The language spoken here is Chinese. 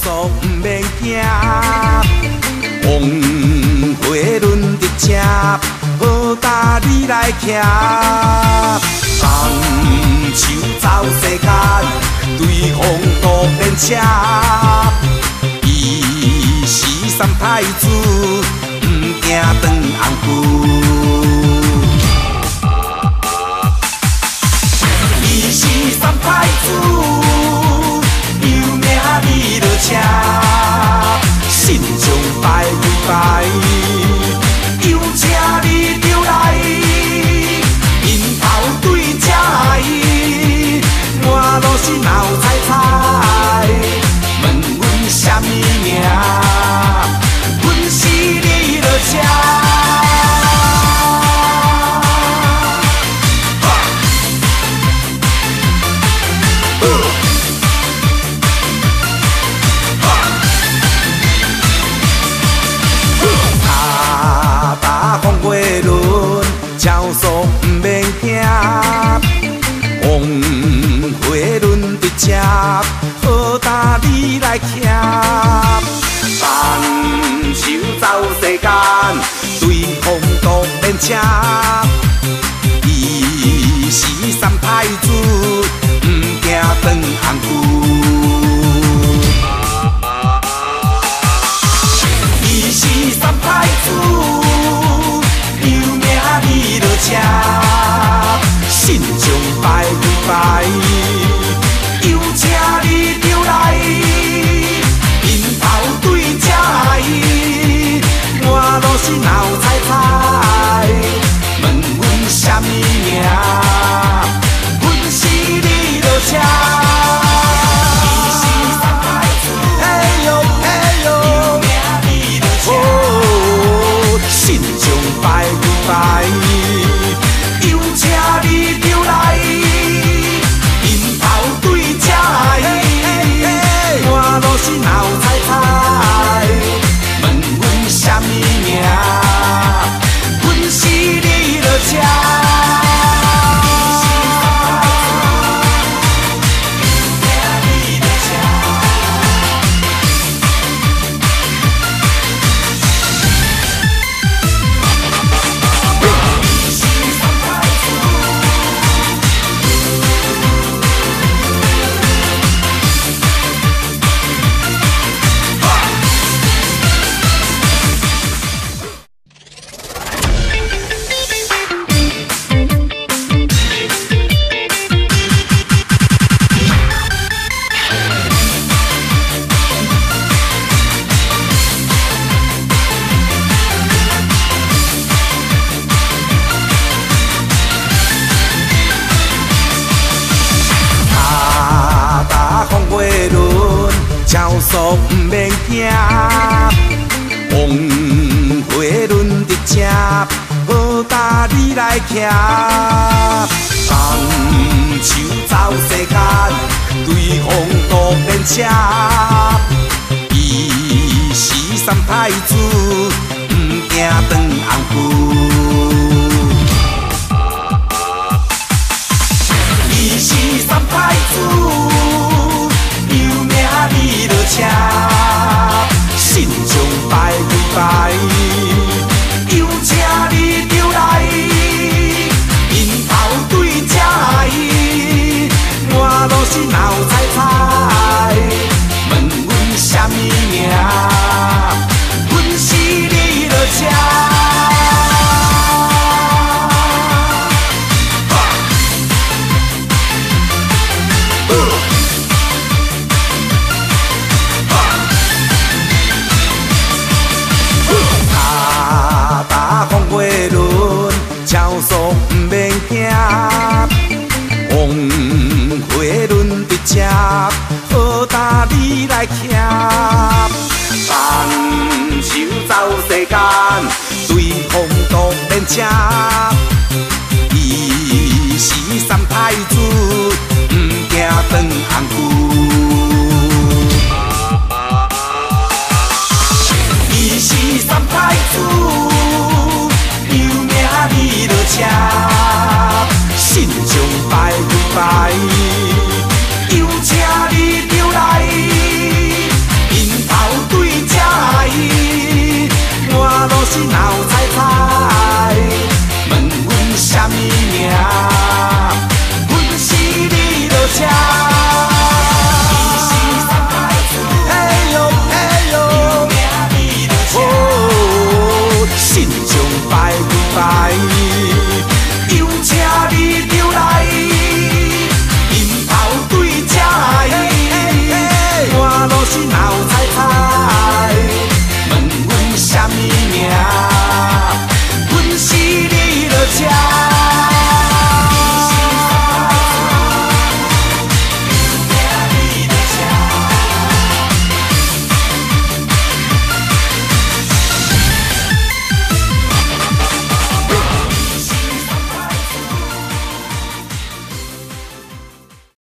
煞不免惊，黄花轮的车，好搭你来倚。放手走世间，对风独恋车，一时三太子，毋惊断红尘。好搭你来徛。放手走世间，对风度变车。超速唔免惊，往回轮着正，好搭你来徛，放手走世界，追风独变车。向世，随风独便车。伊是三太子，唔惊断红。